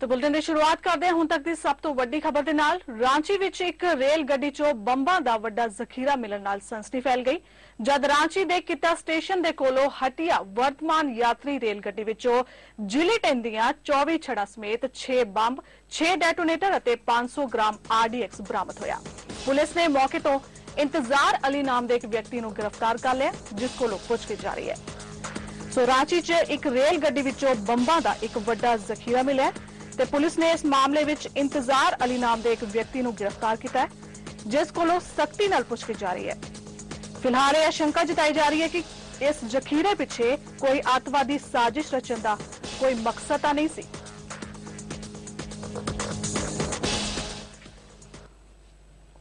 ਤੇ ਬੁਲਟਨ ਦੀ ਸ਼ੁਰੂਆਤ ਕਰਦੇ ਹਾਂ। ਹੁਣ ਤੱਕ ਦੀ ਸਭ ਤੋਂ ਵੱਡੀ ਖਬਰ ਦੇ ਨਾਲ ਰਾਂਚੀ ਵਿੱਚ ਇੱਕ ਰੇਲ ਗੱਡੀ 'ਚੋਂ ਬੰਬਾਂ ਦਾ ਵੱਡਾ ਜ਼ਖੀਰਾ ਮਿਲਣ ਨਾਲ ਸਨਸਨੀ ਫੈਲ ਗਈ। ਜਦ ਰਾਂਚੀ ਦੇ ਕਿੱਤਾ ਸਟੇਸ਼ਨ ਦੇ ਕੋਲੋਂ ਹਟਿਆ ਵਰਤਮਾਨ ਯਾਤਰੀ ਰੇਲ ਗੱਡੀ ਵਿੱਚੋਂ ਜਿਲੀਟਨ ਦੀਆਂ 24 ਛੜਾ ਸਮੇਤ 6 ਬੰਬ 6 ਡੈਟੋਨੇਟਰ ਅਤੇ 500 ਗ੍ਰਾਮ ਆਰਡੀਐਕਸ ਬਰਾਮਦ ਹੋਇਆ। ਪੁਲਿਸ ਨੇ ਮੌਕੇ ਤੋਂ ਇੰਤਜ਼ਾਰ ਅਲੀ ਨਾਮ ਦੇ ਇੱਕ ਵਿਅਕਤੀ ਨੂੰ ਗ੍ਰਿਫਤਾਰ ਕਰ ਲਿਆ, ਜਿਸ ਕੋਲੋਂ ਪੁੱਛਗਿੱਛ ਜਾਰੀ ਹੈ। ਸੋ ਰਾਂਚੀ 'ਚ ਇੱਕ ਰੇਲ ਗੱਡੀ ਵਿੱਚੋਂ ਬੰਬਾਂ ਦਾ ਇੱਕ ਵੱਡਾ ਜ਼ਖੀਰਾ ਮਿਲਿਆ। ਤੇ ਪੁਲਿਸ ਨੇ ਇਸ ਮਾਮਲੇ ਵਿੱਚ ਇੰਤਜ਼ਾਰ ਅਲੀ ਨਾਮ ਦੇ ਇੱਕ ਵਿਅਕਤੀ ਨੂੰ ਗ੍ਰਿਫਤਾਰ ਕੀਤਾ ਹੈ, ਜਿਸ ਕੋਲੋਂ ਸਖਤੀ ਨਾਲ ਪੁੱਛਗਿੱਛ ਜਾਰੀ ਹੈ। ਫਿਲਹਾਲ ਇਹ ਆਸ਼ੰਕਾ ਜਤਾਈ ਜਾ ਰਹੀ ਹੈ ਕਿ ਇਸ ਜ਼ਖੀਰੇ ਪਿੱਛੇ ਕੋਈ ਅੱਤਵਾਦੀ ਸਾਜ਼ਿਸ਼ ਰਚਣ ਦਾ ਕੋਈ ਮਕਸਦ ਤਾਂ ਨਹੀਂ ਸੀ।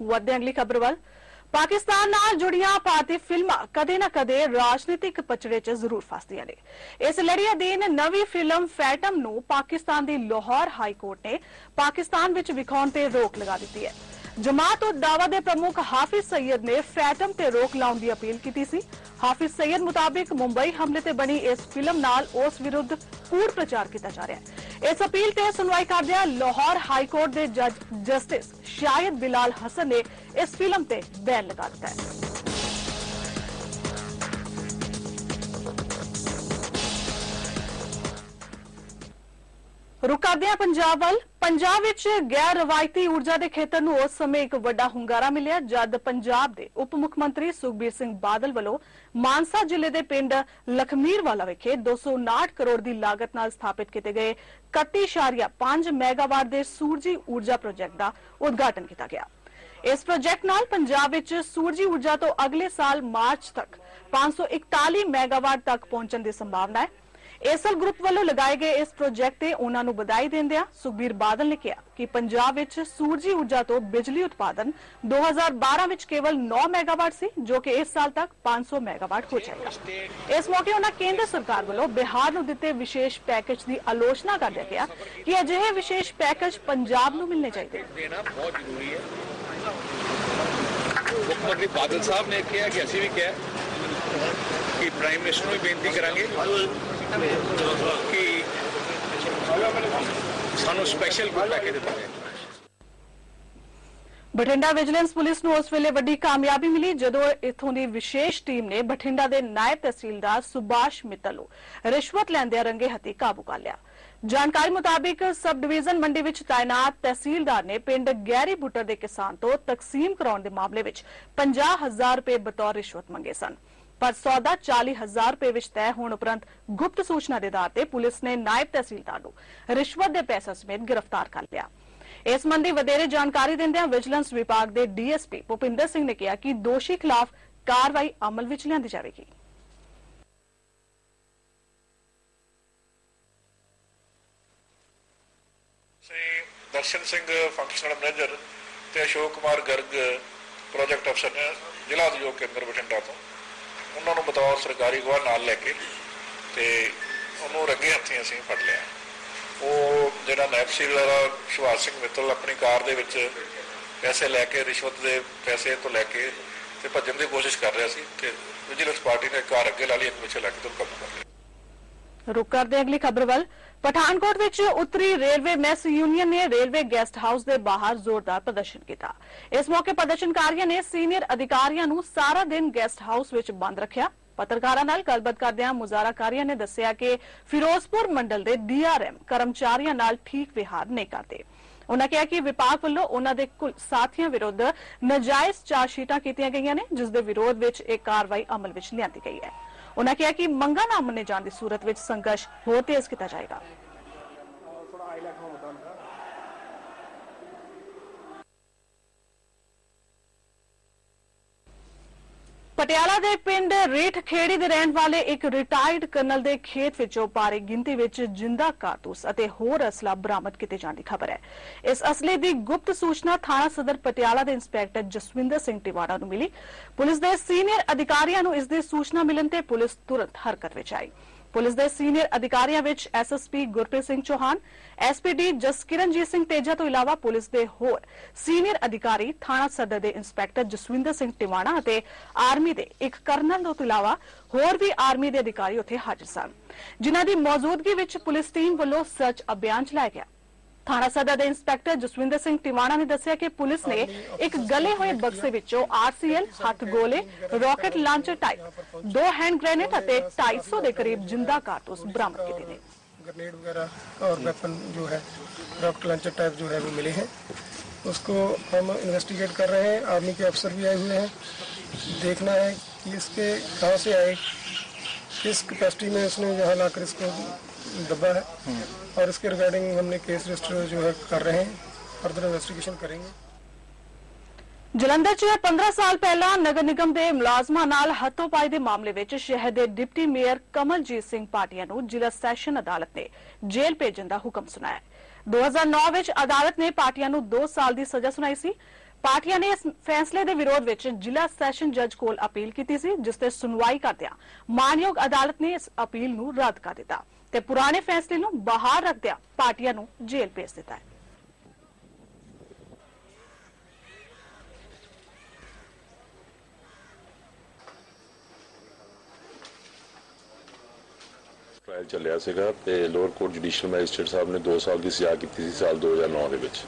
ਵੱਧਦੇ ਅਗਲੀ ਖਬਰ ਵੱਲ। ਪਾਕਿਸਤਾਨ ਨਾਲ ਜੁੜੀਆਂ ਭਾਰਤੀ ਫਿਲਮਾਂ ਕਦੇ ਨਾ ਕਦੇ ਰਾਜਨੀਤਿਕ ਪਚੜੇ 'ਚ ਜ਼ਰੂਰ ਫਸਦੀਆਂ ਨੇ। ਇਸ ਲੜੀ ਅਧੀਨ ਨਵੀਂ ਫਿਲਮ ਫੈਟਮ ਨੂੰ ਪਾਕਿਸਤਾਨ ਦੀ ਲਾਹੌਰ ਹਾਈ ਕੋਰਟ ਨੇ ਪਾਕਿਸਤਾਨ ਵਿੱਚ ਵਿਖਾਉਣ ਤੇ ਰੋਕ ਲਗਾ ਦਿੱਤੀ ਹੈ। ਜਮਾਤ ਉਦ ਦਾਵਾ ਦੇ ਪ੍ਰਮੁੱਖ ਹਾਫਿਜ਼ ਸੈਯਦ ਨੇ ਫੈਟਮ ਤੇ ਰੋਕ ਲਾਉਣ ਦੀ ਅਪੀਲ ਕੀਤੀ ਸੀ। ਹਾਫਿਜ਼ ਸੈਯਦ ਮੁਤਾਬਿਕ ਮੁੰਬਈ ਹਮਲੇ ਤੇ ਬਣੀ ਇਸ ਫਿਲਮ ਨਾਲ ਉਸ ਵਿਰੁੱਧ ਕੂੜ ਪ੍ਰਚਾਰ ਕੀਤਾ ਜਾ ਰਿਹਾ ਹੈ। ਇਸ ਅਪੀਲ ਤੇ ਸੁਣਵਾਈ ਕਰਦਿਆਂ ਲਾਹੌਰ ਹਾਈ ਕੋਰਟ ਦੇ ਜੱਜ ਜਸਟਿਸ ਸ਼ਾਇਦ ਬਿਲਾਲ ਹਸਨ ਨੇ ਇਸ ਫਿਲਮ ਤੇ ਬੈਨ ਲਗਾ ਦਿੱਤਾ ਹੈ। ਰੁਕਾਦੇ ਆ ਪੰਜਾਬ ਵੱਲ। ਪੰਜਾਬ ਵਿੱਚ ਗੈਰ ਰਵਾਇਤੀ ਊਰਜਾ ਦੇ ਖੇਤਰ ਨੂੰ ਉਸ ਸਮੇਂ ਇੱਕ ਵੱਡਾ ਹੁੰਗਾਰਾ ਮਿਲਿਆ, ਜਦ ਪੰਜਾਬ ਦੇ ਉਪ ਮੁੱਖ ਮੰਤਰੀ ਸੁਖਬੀਰ ਸਿੰਘ ਬਾਦਲ ਵੱਲੋਂ ਮਾਨਸਾ ਜ਼ਿਲ੍ਹੇ ਦੇ ਪਿੰਡ ਲਖਮੀਰਵਾਲਾ ਵਿਖੇ 259 ਕਰੋੜ ਦੀ ਲਾਗਤ ਨਾਲ ਸਥਾਪਿਤ ਕੀਤੇ ਗਏ 31.5 ਮੈਗਾਵਾਟ ਦੇ ਸੂਰਜੀ ਊਰਜਾ ਪ੍ਰੋਜੈਕਟ ਦਾ ਉਦਘਾਟਨ ਕੀਤਾ ਗਿਆ। ਇਸ ਪ੍ਰੋਜੈਕਟ ਨਾਲ ਪੰਜਾਬ ਵਿੱਚ ਸੂਰਜੀ ਊਰਜਾ ਤੋਂ ਅਗਲੇ ਸਾਲ ਮਾਰਚ ਤੱਕ 541 ਮੈਗਾਵਾਟ ਤੱਕ ਪਹੁੰਚਣ ਦੀ ਸੰਭਾਵਨਾ ਹੈ। ਏਸਲ ਗਰੁੱਪ ਵੱਲੋਂ ਲਗਾਏ ਗਏ ਇਸ ਪ੍ਰੋਜੈਕਟ ਤੇ ਉਹਨਾਂ ਨੂੰ ਵਧਾਈ ਦਿੰਦਿਆਂ ਸੁਖਬੀਰ ਬਾਦਲ ਨੇ ਕਿਹਾ ਕਿ ਪੰਜਾਬ ਵਿੱਚ ਸੂਰਜੀ ਊਰਜਾ ਤੋਂ ਬਿਜਲੀ ਉਤਪਾਦਨ 2012 ਵਿੱਚ ਕੇਵਲ 9 ਮੈਗਾਵਾਟ ਸੀ, ਜੋ ਕਿ ਇਸ ਸਾਲ ਤੱਕ 500 ਮੈਗਾਵਾਟ ਹੋ ਜਾਏਗਾ। ਇਸ ਮੌਕੇ ਉਹਨਾਂ ਕੇਂਦਰ ਸਰਕਾਰ ਵੱਲੋਂ ਬਿਹਾਰ ਨੂੰ ਦਿੱਤੇ ਵਿਸ਼ੇਸ਼ ਪੈਕੇਜ ਦੀ ਆਲੋਚਨਾ ਕਰਦਿਆਂ ਕਿਹਾ ਕਿ ਅਜਿਹੇ ਵਿਸ਼ੇਸ਼ ਪੈਕੇਜ ਪੰਜਾਬ ਨੂੰ ਮਿਲਣੇ ਚਾਹੀਦੇ ਦੇਣਾ ਬਹੁਤ ਜ਼ਰੂਰੀ ਹੈ। ਮੁੱਖ ਮੰਤਰੀ ਬਾਦਲ ਸਾਹਿਬ ਨੇ ਕਿਹਾ ਕਿ ਅਸੀਂ ਵੀ ਕਿਹਾ ਕਿ ਪ੍ਰਾਈਮ ਮਿਨਿਸਟਰ ਨੂੰ ਬੇਨਤੀ ਕਰਾਂਗੇ। ਕਿ ਸਾਨੂੰ ਸਪੈਸ਼ਲ ਕੋਈ ਪੈਕੇਜ ਦਿੱਤਾ ਜਾਏ ਬਠਿੰਡਾ ਵਿਜੀਲੈਂਸ ਪੁਲਿਸ ਨੂੰ ਉਸ ਵੇਲੇ ਵੱਡੀ ਕਾਮਯਾਬੀ ਮਿਲੀ ਜਦੋਂ ਇਥੋਂ ਦੀ ਵਿਸ਼ੇਸ਼ ਟੀਮ ਨੇ ਬਠਿੰਡਾ ਦੇ ਨਾਇਬ ਤਹਿਸੀਲਦਾਰ ਸੁਭਾਸ਼ ਮਿੱਤਲ ਨੂੰ ਰਿਸ਼ਵਤ ਲੈਂਦਿਆਂ ਰੰਗੇ ਹੱਥੀ ਕਾਬੂ ਕਰ ਲਿਆ। ਜਾਣਕਾਰੀ ਮੁਤਾਬਿਕ ਸਬ ਡਿਵੀਜ਼ਨ ਮੰਡੀ ਵਿੱਚ ਤਾਇਨਾਤ ਤਹਿਸੀਲਦਾਰ ਨੇ ਪਿੰਡ ਗਹਿਰੀ ਬੁੱਟਰ ਦੇ ਕਿਸਾਨ ਤੋਂ ਤਕਸੀਮ ਕਰਾਉਣ ਦੇ ਮਾਮਲੇ ਵਿੱਚ 50000 ਰੁਪਏ ਬਤੌਰ ਰਿਸ਼ਵਤ ਮੰਗੇ ਸਨ। ਪਰ ਸੌਦਾ 40000 ਰੁਪਏ ਵਿੱਚ ਤੈਅ ਹੋਣ ਉਪਰੰਤ ਗੁਪਤ ਸੂਚਨਾ ਦੇ ਆਧਾਰ ਤੇ ਪੁਲਿਸ ਨੇ ਨਾਇਬ ਤਹਿਸੀਲਦਾਰ ਨੂੰ ਰਿਸ਼ਵਤ ਦੇ ਪੈਸਾ ਸਮੇਤ ਗ੍ਰਿਫਤਾਰ ਕਰ ਲਿਆ। ਇਸ ਸੰਬੰਧੀ ਵਧੇਰੇ ਜਾਣਕਾਰੀ ਦਿੰਦਿਆਂ ਵਿਜੀਲੈਂਸ ਵਿਭਾਗ ਦੇ ਡੀਐਸਪੀ ਭੁਪਿੰਦਰ ਸਿੰਘ ਨੇ ਕਿਹਾ ਕਿ ਦੋਸ਼ੀ ਖਿਲਾਫ ਕਾਰਵਾਈ ਅਮਲ ਵਿੱਚ ਲਿਆਂਦੀ ਜਾਵੇਗੀ। ਸੇ ਦਰਸ਼ਨ ਸਿੰਘ ਫੰਕਸ਼ਨਲ ਮੈਨੇਜਰ ਤੇ ਅਸ਼ੋਕ ਕੁਮਾਰ ਗਰਗ ਪ੍ਰੋਜੈਕਟ ਅਫਸਰ ਨੇ ਜ਼ਿਲ੍ਹਾ ਉਦਯੋਗ ਕੇਂਦਰ ਬਠਿੰਡਾ ਤੋਂ ਉਹਨਾਂ ਨੂੰ ਬਤੌਰ ਸਰਕਾਰੀ ਗਵਾਹ ਨਾਲ ਲੈ ਕੇ ਤੇ ਉਹਨੂੰ ਰੱਗੇ ਹੱਥੀਂ ਅਸੀਂ ਫੜ ਲਿਆ। ਉਹ ਜਿਹੜਾ ਨਾਇਬ ਸੀਲਰ ਸ਼ਿਵਾਜ ਸਿੰਘ ਮਿੱਤਲ ਆਪਣੀ ਕਾਰ ਦੇ ਵਿੱਚ ਪੈਸੇ ਲੈ ਕੇ, ਰਿਸ਼ਵਤ ਦੇ ਪੈਸੇ ਤੋਂ ਲੈ ਕੇ ਤੇ ਭੱਜਣ ਦੀ ਕੋਸ਼ਿਸ਼ ਕਰ ਰਿਹਾ ਸੀ ਤੇ ਵਿਜੀਲੈਂਸ ਪਾਰਟੀ ਨੇ ਕਾਰ ਅੱਗੇ ਲਾ ਲਈ ਇੱਕ ਪਿੱਛੇ ਲੈ ਕੇ ਤੋਂ ਕਾਬੂ ਕਰ ਲਿਆ। ਰੁਕ ਕਰਦੇ ਅਗਲੀ ਖਬਰ ਵੱਲ। ਪਠਾਨਕੋਟ ਵਿੱਚ ਉੱਤਰੀ ਰੇਲਵੇ ਮੈਸ ਯੂਨੀਅਨ ਨੇ ਰੇਲਵੇ ਗੈਸਟ ਹਾਊਸ ਦੇ ਬਾਹਰ ਜ਼ੋਰਦਾਰ ਪ੍ਰਦਰਸ਼ਨ ਕੀਤਾ। ਇਸ ਮੌਕੇ ਪ੍ਰਦਰਸ਼ਨਕਾਰੀਆਂ ਨੇ ਸੀਨੀਅਰ ਅਧਿਕਾਰੀਆਂ ਨੂੰ ਸਾਰਾ ਦਿਨ ਗੈਸਟ ਹਾਊਸ ਵਿੱਚ ਬੰਦ ਰੱਖਿਆ। ਪੱਤਰਕਾਰਾਂ ਨਾਲ ਗੱਲਬਾਤ ਕਰਦਿਆਂ ਮੁਜ਼ਾਹਰਾਕਾਰੀਆਂ ਨੇ ਦੱਸਿਆ ਕਿ ਫਿਰੋਜ਼ਪੁਰ ਮੰਡਲ ਦੇ ਡੀਆਰਐਮ ਕਰਮਚਾਰੀਆਂ ਨਾਲ ਠੀਕ ਵਿਹਾਰ ਨਹੀਂ ਕਰਦੇ। ਉਹਨਾਂ ਕਿਹਾ ਕਿ ਵਿਭਾਗ ਵੱਲੋਂ ਉਹਨਾਂ ਦੇ ਕੁੱਲ ਸਾਥੀਆਂ ਵਿਰੁੱਧ ਨਜਾਇਜ਼ ਚਾਰਜਸ਼ੀਟਾਂ ਕੀਤੀਆਂ ਗਈਆਂ ਨੇ, ਜਿਸ ਦੇ ਵਿਰੋਧ ਵਿੱਚ ਇਹ ਕਾਰਵਾਈ ਅਮਲ ਵਿੱਚ ਲਿਆਂਦੀ ਗਈ ਹੈ। ਉਹਨਾਂ ਕਿਹਾ ਕਿ ਮੰਗਾਂ ਨਾ ਮੰਨੇ ਜਾਣ ਦੀ ਸੂਰਤ ਵਿੱਚ ਸੰਘਰਸ਼ ਹੋਰ ਤੇਜ਼ ਕੀਤਾ ਜਾਏਗਾ। ਪਟਿਆਲਾ ਦੇ ਪਿੰਡ ਰੇਠ ਖੇੜੀ ਦੇ ਰਹਿਣ ਵਾਲੇ ਇੱਕ ਰਿਟਾਇਰਡ ਕਰਨਲ ਦੇ ਖੇਤ ਵਿੱਚੋਂ ਭਾਰੀ ਗਿਣਤੀ ਵਿੱਚ ਜਿੰਦਾ ਕਾਰਤੂਸ ਅਤੇ ਹੋਰ ਅਸਲਾ ਬਰਾਮਦ ਕੀਤੇ ਜਾਣ ਦੀ ਖਬਰ ਹੈ। ਇਸ ਅਸਲੇ ਦੀ ਗੁਪਤ ਸੂਚਨਾ ਥਾਣਾ ਸਦਰ ਪਟਿਆਲਾ ਦੇ ਇੰਸਪੈਕਟਰ ਜਸਵਿੰਦਰ ਸਿੰਘ ਟਿਵਾੜਾ ਨੂੰ ਮਿਲੀ। ਪੁਲਿਸ ਦੇ ਸੀਨੀਅਰ ਅਧਿਕਾਰੀਆਂ ਨੂੰ ਇਸ ਦੀ ਸੂਚਨਾ ਮਿਲਣ ਤੇ ਪੁਲਿਸ ਤੁਰੰਤ ਹਰਕਤ ਵਿੱਚ ਆਈ। ਪੁਲਿਸ ਦੇ ਸੀਨੀਅਰ ਅਧਿਕਾਰੀਆਂ ਵਿੱਚ ਐਸਐਸਪੀ ਗੁਰਪ੍ਰੀਤ ਸਿੰਘ ਚੌਹਾਨ ਐਸਪੀਡੀ ਜਸਕਿਰਨਜੀਤ ਸਿੰਘ ਤੇਜਾ ਤੋਂ ਇਲਾਵਾ ਪੁਲਿਸ ਦੇ ਹੋਰ ਸੀਨੀਅਰ ਅਧਿਕਾਰੀ, ਥਾਣਾ ਸਦਰ ਦੇ ਇੰਸਪੈਕਟਰ ਜਸਵਿੰਦਰ ਸਿੰਘ ਟਿਵਾਣਾ ਅਤੇ ਆਰਮੀ ਦੇ ਇੱਕ ਕਰਨਲ ਤੋਂ ਇਲਾਵਾ ਹੋਰ ਵੀ ਆਰਮੀ ਦੇ ਅਧਿਕਾਰੀ ਉੱਥੇ ਹਾਜ਼ਰ ਸਨ। ਜਿਨ੍ਹਾਂ ਦੀ ਮੌਜੂਦਗੀ ਵਿੱਚ ਪੁਲਿਸ ਟੀਮ ਵੱਲੋਂ ਸਰਚ ਅਭਿਆਨ ਚਲਾਇਆ ਗਿਆ। ਥਾਣਾ ਸਦਰ ਦੇ ਇੰਸਪੈਕਟਰ ਜਸਵਿੰਦਰ ਸਿੰਘ ਟਿਵਾਣਾ ਨੇ ਦੱਸਿਆ ਕਿ ਪੁਲਿਸ ਨੇ ਇੱਕ ਗਲੇ ਹੋਏ ਬਕਸੇ ਵਿੱਚੋਂ ਆਰਸੀਐਲ ਹੱਥ ਗੋਲੇ ਰਾਕਟ ਲਾਂਚਰ ਟਾਈਪ ਦੋ ਹੈਂਡ ਗ੍ਰੇਨੇਡ ਅਤੇ 250 ਦੇ ਕਰੀਬ ਜਿੰਦਾ ਕਾਰਤੂਸ ਬਰਾਮਦ ਕੀਤੇ ਨੇ ग्रेनेड वगैरह और वेपन जो है रॉकेट लॉन्चर टाइप जो है वो मिले हैं उसको हम इन्वेस्टिगेट कर रहे हैं आर्मी के अफसर भी आए हुए हैं देखना है कि इसके कहाँ से आए किस कैपेसिटी में इसने यहाँ लाकर इसको दबा है और इसके रिगार्डिंग हमने केस रजिस्टर जो है कर रहे हैं फर्दर इन्वेस्टिगेशन करेंगे ਜਲੰਧਰ 'ਚ 15 ਸਾਲ ਪਹਿਲਾਂ ਨਗਰ ਨਿਗਮ ਦੇ ਮੁਲਾਜ਼ਮਾਂ ਨਾਲ ਹੱਥੋਂਪਾਈ ਦੇ ਮਾਮਲੇ ਵਿੱਚ ਸ਼ਹਿਰ ਦੇ ਡਿਪਟੀ ਮੇਅਰ ਕਮਲਜੀਤ ਸਿੰਘ ਪਾਟਿਆ ਨੂੰ ਜ਼ਿਲ੍ਹਾ ਸੈਸ਼ਨ ਅਦਾਲਤ ਨੇ ਜੇਲ੍ਹ ਭੇਜਣ ਦਾ ਹੁਕਮ ਸੁਣਾਇਆ ਹੈ। 2009 ਵਿੱਚ ਅਦਾਲਤ ਨੇ ਪਾਟਿਆ ਨੂੰ 2 ਸਾਲ ਦੀ ਸਜ਼ਾ ਸੁਣਾਈ ਸੀ ਪਾਟਿਆ ਨੇ ਇਸ ਫੈਸਲੇ ਦੇ ਵਿਰੋਧ ਵਿੱਚ ਜ਼ਿਲ੍ਹਾ ਸੈਸ਼ਨ ਜੱਜ ਕੋਲ ਅਪੀਲ ਕੀਤੀ ਸੀ, ਜਿਸ ਤੇ ਸੁਣਵਾਈ ਕਰਦਿਆਂ ਮਾਨਯੋਗ ਅਦਾਲਤ ਨੇ ਇਸ ਅਪੀਲ ਨੂੰ ਰੱਦ ਕਰ ਦਿੱਤਾ ਤੇ ਪੁਰਾਣੇ ਫੈਸਲੇ ਨੂੰ ਬਹਾਲ ਰੱਖਦਿਆਂ ਪਾਟਿਆ ਨੂੰ ਜੇਲ੍ਹ ਭੇਜ ਦਿੱਤਾ ਹੈ। ਟ੍ਰਾਇਲ ਚੱਲਿਆ ਸੀਗਾ ਤੇ ਲੋਅਰ ਕੋਰਟ ਜੁਡੀਸ਼ੀਅਲ ਮੈਜਿਸਟ੍ਰੇਟ ਸਾਹਿਬ ਨੇ 2 ਸਾਲ ਦੀ ਸਜ਼ਾ ਕੀਤੀ ਸੀ ਸਾਲ 2009 ਦੇ ਵਿੱਚ।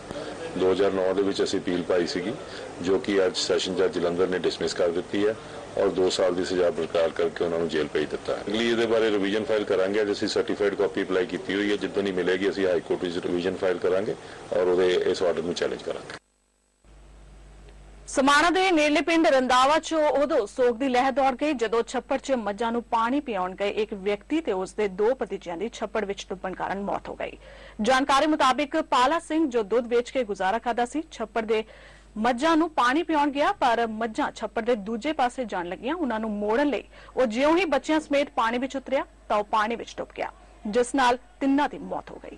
2009 ਦੇ ਵਿੱਚ ਅਸੀਂ ਅਪੀਲ ਪਾਈ ਸੀਗੀ, ਜੋ ਕਿ ਅੱਜ ਸੈਸ਼ਨ ਜੱਜ ਜਲੰਧਰ ਨੇ ਡਿਸਮਿਸ ਕਰ ਦਿੱਤੀ ਹੈ ਔਰ 2 ਸਾਲ ਦੀ ਸਜ਼ਾ ਬਰਕਰਾਰ ਕਰਕੇ ਉਹਨਾਂ ਨੂੰ ਜੇਲ੍ਹ ਭੇਜ ਦਿੱਤਾ ਹੈ। ਅਗਲੀ ਇਹਦੇ ਬਾਰੇ ਰਿਵੀਜ਼ਨ ਫਾਈਲ ਕਰਾਂਗੇ। ਅੱਜ ਅਸੀਂ ਸਰਟੀਫਾਈਡ ਕਾਪੀ ਅਪਲਾਈ ਕੀਤੀ ਹੋਈ ਹੈ। ਜਿੱਦਾਂ ਹੀ ਮਿਲੇਗੀ, ਅਸੀਂ ਹਾਈ ਕੋਰਟ ਵਿੱਚ ਰਿਵੀਜ਼ਨ ਫਾਈਲ ਕਰਾਂਗੇ ਔਰ ਉਹਦੇ ਇਸ ਆਰਡਰ ਨੂੰ ਚੈਲੰਜ ਕਰਾਂਗੇ। ਸਮਾਣਾ ਦੇ ਨੇੜਲੇ ਪਿੰਡ ਰੰਦਾਵਾ 'ਚ ਉਦੋਂ ਸੋਗ ਦੀ ਲਹਿਰ ਦੌੜ ਗਈ, ਜਦੋਂ ਛੱਪੜ 'ਚ ਮੱਝਾਂ ਨੂੰ ਪਾਣੀ ਪਿਆਉਣ ਗਏ ਇੱਕ ਵਿਅਕਤੀ ਤੇ ਉਸ ਦੇ ਦੋ ਭਤੀਜਿਆਂ ਦੀ ਛੱਪੜ ਵਿੱਚ ਡੁੱਬਣ ਕਾਰਨ ਮੌਤ ਹੋ ਗਈ। ਜਾਣਕਾਰੀ ਮੁਤਾਬਿਕ ਪਾਲਾ ਸਿੰਘ ਜੋ ਦੁੱਧ ਵੇਚ ਕੇ ਗੁਜ਼ਾਰਾ ਕਰਦਾ ਸੀ, ਛੱਪੜ ਦੇ ਮੱਝਾਂ ਨੂੰ ਪਾਣੀ ਪਿਆਉਣ ਗਿਆ, ਪਰ ਮੱਝਾਂ ਛੱਪੜ ਦੇ ਦੂਜੇ ਪਾਸੇ ਜਾਣ ਲੱਗੀਆਂ। ਉਹਨਾਂ ਨੂੰ ਮੋੜਨ ਲਈ ਉਹ ਜਿਉਂ ਹੀ ਬੱਚਿਆਂ ਸਮੇਤ ਪਾਣੀ ਵਿੱਚ ਉਤਰਿਆ ਤਾਂ ਉਹ ਪਾਣੀ ਵਿੱਚ ਡੁੱਬ ਗਿਆ, ਜਿਸ ਨਾਲ ਤਿੰਨਾਂ ਦੀ ਮੌਤ ਹੋ ਗਈ।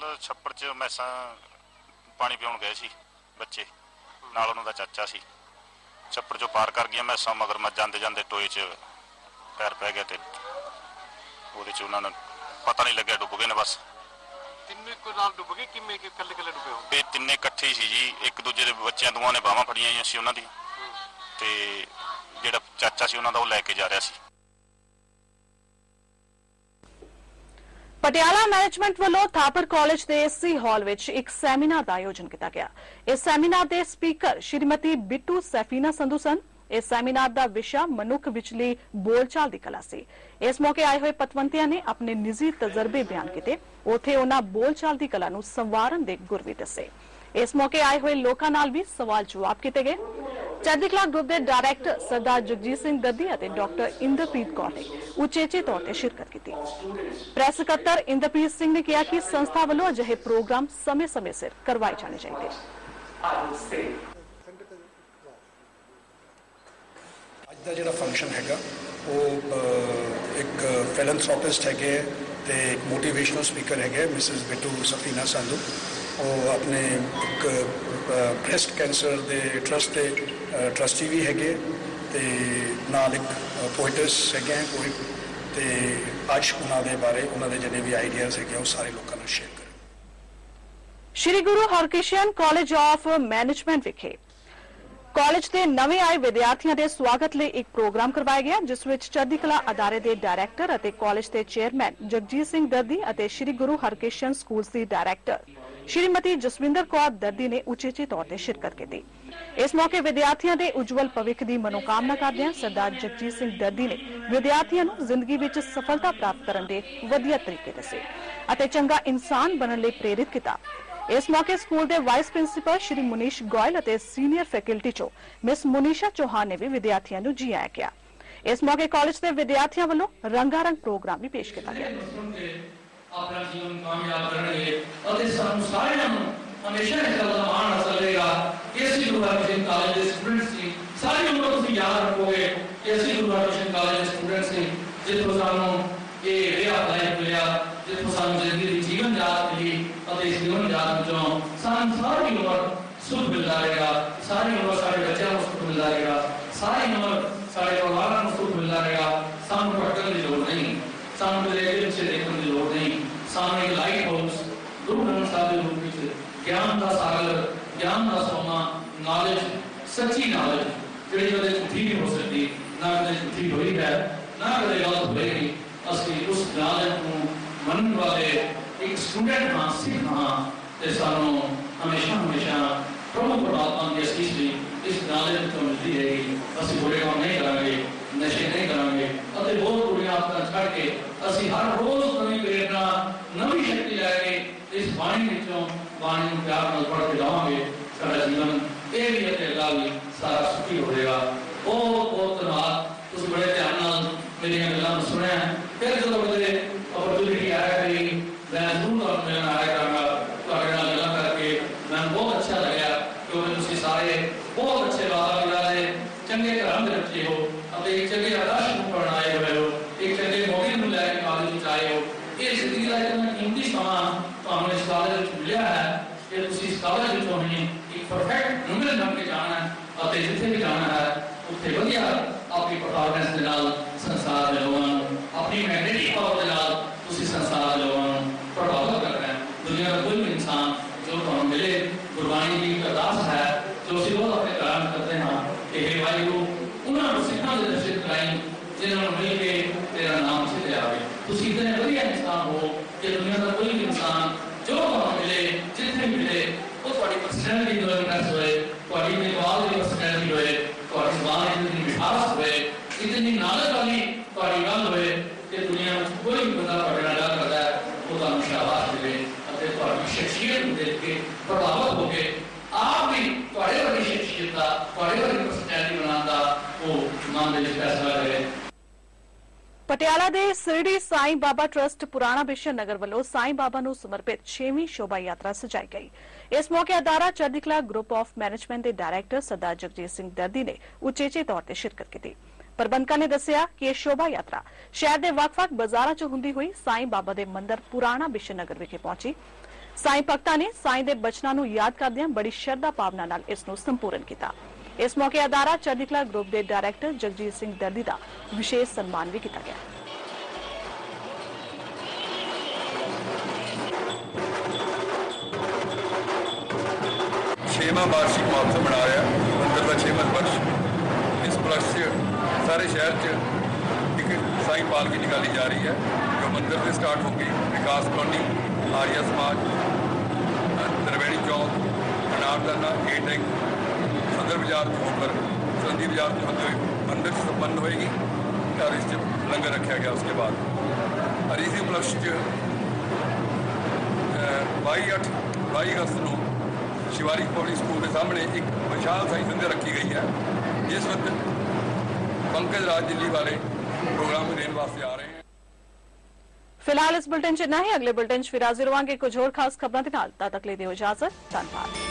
ਕੱਲ ਛੱਪੜ 'ਚ ਮੈਸਾਂ ਪਾਣੀ ਪਿਉਣ ਗਏ ਸੀ ਬੱਚੇ ਨਾਲ ਉਹਨਾਂ ਦਾ ਚਾਚਾ ਸੀ। ਛੱਪੜ 'ਚੋਂ ਪਾਰ ਕਰ ਗਈਆਂ ਮੈਸਾਂ ਮਗਰ ਮੈਂ ਜਾਂਦੇ ਜਾਂਦੇ ਟੋਏ 'ਚ ਪੈਰ ਪੈ ਗਿਆ ਤੇ ਉਹਦੇ 'ਚ ਉਹਨਾਂ ਨੂੰ ਪਤਾ ਨਹੀਂ ਲੱਗਿਆ ਡੁੱਬ ਗਏ ਨੇ ਬਸ। ਤਿੰਨੇ ਕੋ ਨਾਲ ਡੁੱਬ ਗਏ ਕਿਵੇਂ ਕਿ ਇਕੱਲੇ ਇਕੱਲੇ ਡੁੱਬੇ ਹੋ ਇਹ ਤਿੰਨੇ ਇਕੱਠੇ ਸੀ ਜੀ ਇੱਕ ਦੂਜੇ ਦੇ ਬੱਚਿਆਂ ਦੋਵਾਂ ਨੇ ਬਾਹਾਂ ਫੜੀਆਂ ਹੋਈਆਂ ਸੀ ਉਹਨਾਂ ਦੀ ਤੇ ਜਿਹੜਾ ਚਾਚਾ ਸੀ ਉਹਨਾਂ ਦਾ ਉਹ ਲੈ ਕੇ ਜਾ ਰਿਹਾ ਸੀ। ਪਟਿਆਲਾ ਮੈਨੇਜਮੈਂਟ ਵੱਲੋਂ ਥਾਪਰ ਕਾਲਜ ਦੇ ਐਸਸੀ ਹਾਲ ਵਿੱਚ ਇੱਕ ਸੈਮੀਨਾਰ ਦਾ ਆਯੋਜਨ ਕੀਤਾ ਗਿਆ। ਇਸ ਸੈਮੀਨਾਰ ਦੇ ਸਪੀਕਰ ਸ਼੍ਰੀਮਤੀ ਬਿੱਟੂ ਸੈਫੀਨਾ ਸੰਧੂ ਸਨ। ਇਸ ਸੈਮੀਨਾਰ ਦਾ ਵਿਸ਼ਾ ਮਨੁੱਖ ਵਿਚਲੀ ਬੋਲਚਾਲ ਦੀ ਕਲਾ ਸੀ। ਇਸ ਮੌਕੇ ਆਏ ਹੋਏ ਪਤਵੰਤਿਆਂ ਨੇ ਆਪਣੇ ਨਿੱਜੀ ਤਜਰਬੇ ਬਿਆਨ ਕੀਤੇ। ਉਥੇ ਉਹਨਾਂ ਬੋਲਚਾਲ ਦੀ ਕਲਾ ਨੂੰ ਸੰਵਾਰਨ ਦੇ ਗੁਰ ਵੀ ਦੱਸੇ। ਇਸ ਮੌਕੇ ਆਏ ਹੋਏ ਲੋਕਾਂ ਨਾਲ ਵੀ ਸਵਾਲ ਜਵਾਬ ਕੀਤੇ ਗਏ। ਚੜ੍ਹਦੀ ਕਲਾ ਗਰੁੱਪ ਦੇ ਡਾਇਰੈਕਟਰ ਸਰਦਾਰ ਜਗਜੀਤ ਸਿੰਘ ਦੱਦੀ ਅਤੇ ਡਾਕਟਰ ਇੰਦਰਪ੍ਰੀਤ ਕੌਰ ਨੇ ਉਚੇਚੇ ਤੌਰ ਤੇ ਸ਼ਿਰਕਤ ਕੀਤੀ। ਪ੍ਰੈਸ ਸਕੱਤਰ ਇੰਦਰਪ੍ਰੀਤ ਸਿੰਘ ਨੇ ਕਿਹਾ ਕਿ ਸੰਸਥਾ ਵੱਲੋਂ ਅਜਿਹੇ ਪ੍ਰੋਗਰਾਮ ਸਮੇਂ-ਸਮੇਂ ਸਿਰ ਕਰਵਾਏ ਜਾਣੇ ਚਾਹੀਦੇ। ਅੱਜ ਦਾ ਜਿਹੜਾ ਫੰਕਸ਼ਨ ਹੈਗਾ ਉਹ ਅਹ, ਇੱਕ ਫਿਲੈਂਥ੍ਰੋਪਿਸਟ ਹੈਗੇ ਹੈ ਤੇ ਇੱਕ ਮੋਟੀਵੇਸ਼ਨਲ ਸਪੀਕਰ ਹੈਗੇ ਮਿਸਿਸ ਬਿੱਟੂ ਸਫੀਨਾ ਸੰਧੂ। ਉਹ ਆਪਣੇ ਬ੍ਰੈਸਟ ਕੈਂਸਰ ਦੇ ਟਰਸਟ ਦੇ ਟਰਸਟੀ ਵੀ ਹੈਗੇ ਤੇ ਨਾਲ ਇੱਕ ਪੋਇਟਸ ਹੈਗੇ ਕੋਈ ਤੇ ਅੱਜ ਉਹਨਾਂ ਦੇ ਬਾਰੇ ਉਹਨਾਂ ਦੇ ਜਿਹੜੇ ਵੀ ਆਈਡੀਆਜ਼ ਹੈਗੇ ਆ, ਉਹ ਸਾਰੇ ਲੋਕਾਂ ਨਾਲ ਸ਼ੇਅਰ ਕਰਾਂਗੇ। Shri Guru Harkrishan college of management ਵਿਖੇ ਕਾਲਜ ਦੇ ਨਵੇਂ ਆਏ ਵਿਦਿਆਰਥੀਆਂ ਦੇ ਸਵਾਗਤ ਲਈ ਇੱਕ ਪ੍ਰੋਗਰਾਮ ਕਰਵਾਇਆ ਗਿਆ, ਜਿਸ ਵਿੱਚ ਚੜ੍ਹਦੀ ਕਲਾ ਅਦਾਰੇ ਦੇ ਡਾਇਰੈਕਟਰ ਅਤੇ ਕਾਲਜ ਦੇ ਚੇਅਰਮੈਨ ਜਗਜੀਤ ਸਿੰਘ ਦਰਦੀ ਅਤੇ ਸ਼੍ਰੀ ਗੁਰੂ ਹਰਕ੍ਰਿਸ਼ਨ ਸਕੂਲਸ ਦੀ ਡਾਇਰੈਕਟਰ ਸ਼੍ਰੀਮਤੀ ਜਸਵਿੰਦਰ ਕੌਰ ਦਰਦੀ ਨੇ ਉਚੇਚੇ ਤੌਰ ਤੇ ਸ਼ਿਰਕਤ ਕੀਤੀ। ਇਸ ਮੌਕੇ ਵਿਦਿਆਰਥੀਆਂ ਦੇ ਉਜਵਲ ਭਵਿੱਖ ਦੀ ਮਨੋਕਾਮਨਾ ਕਰਦਿਆਂ ਸਰਦਾਰ ਜਗਜੀਤ ਸਿੰਘ ਦਰਦੀ ਨੇ ਵਿਦਿਆਰਥੀਆਂ ਨੂੰ ਜ਼ਿੰਦਗੀ ਵਿੱਚ ਸਫਲਤਾ ਪ੍ਰਾਪਤ ਕਰਨ ਦੇ ਵਧੀਆ ਤਰੀਕੇ ਦੱਸੇ ਅਤੇ ਚੰਗਾ ਇਨਸਾਨ ਬਣਨ ਲਈ ਪ੍ਰੇਰਿਤ ਕੀਤਾ। ਇਸ ਮੌਕੇ ਸਕੂਲ ਦੇ ਵਾਈਸ ਪ੍ਰਿੰਸੀਪਲ ਸ਼੍ਰੀ ਮੁਨੀਸ਼ ਗੋਇਲ ਅਤੇ ਸੀਨੀਅਰ ਫੈਕਲਟੀ ਚੋਂ ਮਿਸ ਮੁਨੀਸ਼ਾ ਚੌਹਾਨ ਨੇ ਵੀ ਵਿਦਿਆਰਥੀਆਂ ਨੂੰ ਜੀ ਆਇਆਂ ਕਿਹਾ। ਇਸ ਮੌਕੇ ਕਾਲਜ ਦੇ ਵਿਦਿਆਰਥੀਆਂ ਵੱਲੋਂ ਰੰਗਾਰੰਗ ਪ੍ਰੋਗਰਾਮ ਵੀ ਪੇਸ਼ ਕੀਤਾ ਗਿਆ। ਆਪਣਾ ਜੀਵਨ ਕਾਮਯਾਬ ਕਰਨਗੇ ਅਤੇ ਸਾਨੂੰ ਸਾਰਿਆਂ ਨੂੰ ਹਮੇਸ਼ਾ ਇਸ ਗੱਲ ਦਾ ਮਾਣ ਹਾਸਲ ਰਹੇਗਾ ਕਿ ਅਸੀਂ ਗੁਰੂ ਹਰਕ੍ਰਿਸ਼ਨ ਕਾਲਜ ਦੇ ਸਟੂਡੈਂਟਸ ਸੀ। ਸਾਰੀ ਉਮਰ ਤੁਸੀਂ ਯਾਦ ਰੱਖੋਗੇ ਕਿ ਅਸੀਂ ਗੁਰੂ ਹਰਕ੍ਰਿਸ਼ਨ ਕਾਲਜ ਦੇ ਸਟੂਡੈਂਟਸ ਸੀ, ਜਿੱਥੋਂ ਸਾਨੂੰ ਸਾਨੂੰ ਸਾਰੀ ਉਮਰ ਸੁਖ ਮਿਲਦਾ ਰਹੇਗਾ ਸਾਰੀ ਉਮਰ ਸਾਡੇ ਬੱਚਿਆਂ ਨੂੰ ਸੁਖ ਮਿਲਦਾ ਰਹੇਗਾ ਸਾਰੀ ਉਮਰ ਸਾਡੇ ਪਰਿਵਾਰਾਂ ਨੂੰ ਸੁਖ ਮਿਲਦਾ ਰਹੇਗਾ ਸਾਨੂੰ ਭਟਕਣ ਦੀ ਲੋੜ ਨਹੀਂ ਸਾਨੂੰ ਕਿਤੇ ਇਹਦੇ ਪਿੱਛੇ ਦੇਖਣ ਦੀ ਲੋੜ ਨਹੀਂ ਸਾਨੂੰ ਇੱਕ ਲਾਈਟ ਹਾਊਸ ਗੁਰੂ ਗ੍ਰੰਥ ਸਾਹਿਬ ਦੇ ਰੂਪ ਵਿੱਚ ਗਿਆਨ ਦਾ ਸਾਗਰ ਗਿਆਨ ਦਾ ਸੋਮਾ ਨੌਲੇਜ ਸੱਚੀ ਨੌਲੇਜ ਜਿਹੜੀ ਉਹਦੇ ਝੂਠੀ ਨਹੀਂ ਹੋ ਸਕਦੀ ਨਾ ਕਦੇ ਝੂਠੀ ਹੋਈ ਹੈ ਨਾ ਕਦੇ ਗਲਤ ਹੋਏਗੀ ਅਸੀਂ ਉਸ ਨੌਲੇਜ ਨੂੰ ਮੰਨਣ ਵਾਲੇ ਇੱਕ ਸਟੂਡੈਂਟ ਹਾਂ ਸਿੱਖ ਹਾਂ ਤੇ ਸਾਨੂੰ ਹਮੇਸ਼ਾ ਹਮੇਸ਼ਾ ਪ੍ਰਭੂ ਪਰਮਾਤਮਾ ਦੀ ਅਸੀਸ ਲਈ ਇਸ ਨੌਲੇਜ ਤੋਂ ਮਿਲਦੀ ਰਹੇਗੀ ਅਸੀਂ ਬੁਰੇ ਕੰਮ ਨਹੀਂ ਕਰਾਂਗੇ ਨਸ਼ੇ ਨਹੀਂ ਕਰਾਂਗੇ ਅਤੇ ਹੋਰ ਬੁਰੀਆਂ ਆਦਤਾਂ ਛੱਡ ਕੇ ਅਸੀਂ ਹਰ ਰੋਜ਼ ਨਵੀਂ ਪ੍ਰੇਰਨਾ ਨਵੀਂ ਸ਼ਕਤੀ ਲੈ ਕੇ ਇਸ ਬਾਣੀ ਵਿੱਚੋਂ ਬਾਣੀ ਨੂੰ ਪਿਆਰ ਨਾਲ ਪੜ੍ਹ ਕੇ ਜਾਵਾਂਗੇ ਸਾਡਾ ਜੀਵਨ ਇਹ ਵੀ ਅਤੇ ਅਗਲਾ ਵੀ ਸਾਰਾ ਸੁਖੀ ਹੋਵੇਗਾ ਬਹੁਤ ਬਹੁਤ ਧੰਨਵਾਦ ਤੁਸੀਂ ਬੜੇ ਧਿਆਨ ਨਾਲ ਮੇਰੀਆਂ ਗੱਲਾਂ ਨੂੰ ਸੁਣਿਆ ਫਿਰ ਜਦੋਂ ਕਦੇ ਅਪਰਚੂਨਿਟੀ ਆਇਆ ਕਰੀ ਮੈਂ ਜ਼ਰੂਰ ਤੁਹਾਨੂੰ ਮਿਲਣ ਆਇਆ ਕਰਾਂਗਾ ਤੁਹਾਡੇ ਨਾਲ ਗੱਲਾਂ ਕਰਕੇ ਮੈਨੂੰ ਬਹੁਤ ਅੱਛਾ ਲੱਗਿਆ ਕਿਉਂਕਿ ਤੁਸੀਂ ਸਾਰੇ ਬਹੁਤ ਅੱਛੇ ਵਾਤਾਵਰਣ ਦੇ ਚੰਗੇ ਘਰਾਂ ਦੇ ਬੱਚੇ ਹੋ ਅਤੇ ਇੱਕ ਚੰਗੇ ਆਦਰਸ਼ ਨੂੰ ਪੜ੍ਹਨ ਆਏ ਹੋਏ ਹੋ ਇੱਕ ਚੰਗੇ ਮੌਕੇ ਨੂੰ ਲੈ ਕੇ ਕਾਲਜ ਵਿੱਚ ਆਏ ਹੋ ਇਹ ਜ਼ਿੰਦਗੀ ਦਾ ਇਤਨਾ ਕੀਮਤੀ ਸਮਾਂ ਤੁਹਾਨੂੰ ਇਸ ਕਾਲਜ ਵਿੱਚ ਮਿਲਿਆ ਹੈ ਕਿ ਤੁਸੀਂ ਇਸ ਕਾਲਜ ਵਿੱਚੋਂ ਹੀ ਇੱਕ ਪਰਫੈਕਟ ਨੰਬਰ ਬਣ ਕੇ ਜਾਣਾ ਹੈ ਅਤੇ ਜਿੱਥੇ ਵੀ ਜਾਣਾ ਹੈ ਉੱਥੇ ਵਧੀਆ ਆਪਣੀ ਪਰਫਾਰਮੈਂਸ ਦੇ ਨਾਲ ਸੰਸਾਰ ਦੇ ਲੋਕਾਂ ਨੂੰ ਆਪਣੀ ਮੈਗਨੇਟਿਕ ਪਾਵਰ ਦੇ ਨਾਲ ਤੁਸੀਂ ਸੰਸਾਰ ਦੇ ਲੋਕਾਂ ਨੂੰ ਪ੍ਰਭਾਵਿਤ ਕਰਨਾ ਹੈ ਦੁਨੀਆ ਦਾ ਕੋਈ ਵੀ ਇਨਸਾਨ ਜੋ ਤੁਹਾਨੂੰ ਮਿਲੇ ਗੁਰਬਾਣੀ ਦੀ ਇੱਕ ਅਰਦਾਸ ਹੈ ਜੋ ਅਸੀਂ ਬਹੁਤ ਆਪਣੇ ਘਰਾਂ ਵਿੱਚ ਕਰਦੇ ਹਾਂ ਕਿ ਹੇ ਵਾਹਿਗੁਰੂ ਉਹਨਾਂ ਨੂੰ ਸਿੱਖਾਂ ਦੇ ਦਰਸ਼ਨ ਕਰਾਈ ਜਿਨ੍ਹਾਂ ਨੂੰ ਮਿਲ ਕੇ ਤੇਰਾ ਨਾਮ ਸਿੱਧੇ ਆਵੇ ਤੁਸੀਂ ਇਤਨੇ ਵਧੀਆ ਇਨਸਾਨ ਹੋ ਕਿ ਦੁਨੀਆ ਦਾ ਕੋਈ ਵੀ ਇਨਸਾਨ ਜੋ ਤੁਹਾਨੂੰ ਮਿਲੇ ਜਿੱਥੇ ਵੀ ਮਿਲੇ ਉਹ ਤੁਹਾਡੀ ਪਰਸਨੈਲਿਟੀ ਨੂੰ ਇੰਪ੍ਰੈਸ ਹੋਏ ਤੁਹਾਡੀ ਨਿਵਾਲ ਦੀ ਪਰਸਨੈਲਿਟੀ ਹੋਏ ਤੁਹਾਡੀ ਜ਼ਬਾਨ ਦੀ ਮਿਠਾਸ ਹੋਏ ਇਤਨੀ ਨਾਲਜ ਵਾਲੀ ਤੁਹਾਡੀ ਗੱਲ ਹੋਏ ਕਿ ਦੁਨੀਆ ਵਿੱਚ ਕੋਈ ਵੀ ਬੰਦਾ ਤੁਹਾਡੇ ਨਾਲ ਗੱਲ ਕਰਦਾ ਹੈ, ਉਹ ਤੁਹਾਨੂੰ ਸ਼ਾਬਾਸ਼ ਮਿਲੇ ਅਤੇ ਤੁਹਾਡੀ ਸ਼ਖਸੀਅਤ ਨੂੰ ਦੇਖ ਕੇ ਪ੍ਰਭਾਵਿਤ ਹੋ ਕੇ ਆਪ ਵੀ ਤੁਹਾਡੇ ਵਰਗੀ ਸ਼ਖਸੀਅਤ ਦਾ, ਤੁਹਾਡੇ ਵਰਗੀ ਪਰਸਨੈਲਿਟੀ ਬਣਾਉਣ ਦਾ ਉਹ ਮਨ ਦੇ ਵਿੱਚ ਫੈਸਲਾ ਕਰੇ। ਪਟਿਆਲਾ ਦੇ ਸਿਰੜੀ ਸਾਈਂ ਬਾਬਾ ਟਰਸਟ ਪੁਰਾਣਾ ਬਿਸ਼ਨ ਨਗਰ ਵੱਲੋਂ ਸਾਈਂ ਬਾਬਾ ਨੂੰ ਸਮਰਪਿਤ 6ਵੀਂ ਸ਼ੋਭਾ ਯਾਤਰਾ ਸਜਾਈ ਗਈ। ਇਸ ਮੌਕੇ ਅਦਾਰਾ Chardi Kala group of management ਦੇ ਡਾਇਰੈਕਟਰ ਸਰਦਾਰ ਜਗਜੀਤ ਸਿੰਘ ਦਰਦੀ ਨੇ ਉਚੇਚੇ ਤੌਰ ਤੇ ਸ਼ਿਰਕਤ ਕੀਤੀ। ਪ੍ਰਬੰਧਕਾਂ ਨੇ ਦੱਸਿਆ ਕਿ ਇਹ ਸ਼ੋਭਾ ਯਾਤਰਾ ਸ਼ਹਿਰ ਦੇ ਵੱਖ-ਵੱਖ ਬਾਜ਼ਾਰਾਂ 'ਚ ਹੁੰਦੀ ਹੋਈ ਸਾਈਂ ਬਾਬਾ ਦੇ ਮੰਦਿਰ ਪੁਰਾਣਾ ਬਿਸ਼ਨ ਵਿਖੇ ਪਹੁੰਚੀ। ਸਾਈਂ ਭਗਤਾਂ ਨੇ ਸਾਈਂ ਦੇ ਬਚਨਾਂ ਨੂੰ ਯਾਦ ਕਰਦਿਆਂ ਬੜੀ ਸ਼ਰਧਾ ਭਾਵਨਾ ਨਾਲ ਇਸ ਨੂੰ ਸੰਪੂਰਨ ਕੀਤਾ। ਇਸ ਮੌਕੇ ਅਦਾਰਾ ਚੜ੍ਹਦੀ ਕਲਾ ਗਰੁੱਪ ਦੇ ਡਾਇਰੈਕਟਰ ਜਗਜੀਤ ਸਿੰਘ ਦਰਦੀ ਦਾ ਵਿਸ਼ੇਸ਼ ਸਨਮਾਨ ਵੀ ਕੀਤਾ ਗਿਆ। ਛੇਵਾਂ ਵਾਰਸ਼ਿਕ ਮਹੋਤਸਵ ਮਨਾ ਰਿਹਾ। ਮੰਦਰ ਦਾ ਛੇਵਾਂ ਵਰਸ਼ ਇਸ ਉਪਲਕਸ਼ 'ਚ ਸਾਰੇ ਸ਼ਹਿਰ 'ਚ ਇੱਕ ਸਾਈਂ ਪਾਲਕੀ ਨਿਕਾਲੀ ਜਾ ਰਹੀ ਹੈ ਜੋ ਮੰਦਰ ਤੇ ਸਟਾਰਟ ਹੋਗੀ ਵਿਕਾਸ ਕਲੋਨੀ ਆਰੀਆ ਸਮਾਜ ਦਰਵੇਣੀ ਚੌਕ ਅਨਾਰਦਾਨਾ ਏ ਟੈਂਕ ਸਦਰ ਬਾਜ਼ਾਰ ਤੋਂ ਹੋकर ਚੰਦੀ ਬਾਜ਼ਾਰ ਤੋਂ ਹੁੰਦੇ ਹੋਏ ਮੰਦਰ 'ਚ ਸੰਪੰਨ ਹੋਏਗੀ ਔਰ ਇਸ 'ਚ ਲੰਗਰ ਰੱਖਿਆ ਗਿਆ ਉਸਕੇ ਬਾਅਦ ਔਰ ਇਸੇ ਉਪਲਕਸ਼ 'ਚ ਅਹ 22 8 22 ਅਗਸਤ ਨੂੰ ਸ਼ਿਵਾਲਿਕ ਪਬਲਿਕ ਸਕੂਲ ਦੇ ਸਾਹਮਣੇ ਇੱਕ ਵਿਸ਼ਾਲ ਸਾਈ ਸੰਧਿਆ ਰੱਖੀ ਗਈ ਹੈ ਜਿਸ ਵਿੱਚ ਪੰਕਜ ਰਾਜ ਦਿੱਲੀ ਵਾਲੇ ਪ੍ਰੋਗਰਾਮ ਦੇਣ ਵਾਸਤੇ ਫਿਲਹਾਲ ਇਸ ਬੁਲਟਨ 'ਚ ਇੰਨਾ ਹੀ। ਅਗਲੇ ਬੁਲਟਨ 'ਚ ਫਿਰ ਹਾਜ਼ਰ ਹੋਵਾਂਗੇ ਕੁਝ ਹੋਰ ਖਾਸ ਖਬਰਾਂ ਦੇ ਨਾਲ। ਤਦ ਤੱਕ ਲਈ ਦਿਓ ਇਜਾਜ਼ਤ। ਧੰਨਵਾਦ।